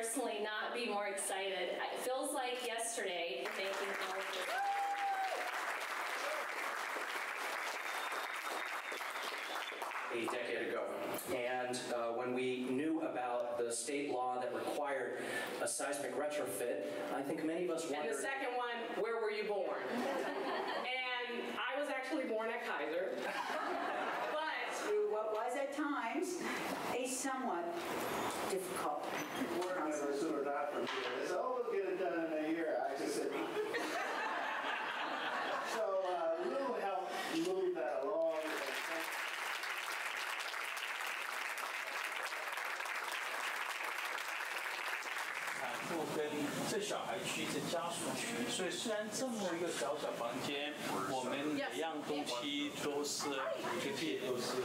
personally not be more excited. It feels like yesterday making all of a decade ago. And uh, when we knew about the state law that required a seismic retrofit, I think many of us And the second one, where were you born? And I was actually born at Kaiser. But through what was at times a somewhat difficult 跟这小孩区这家属区，所以虽然这么一个小小房间，我们每样东西都是一个界都是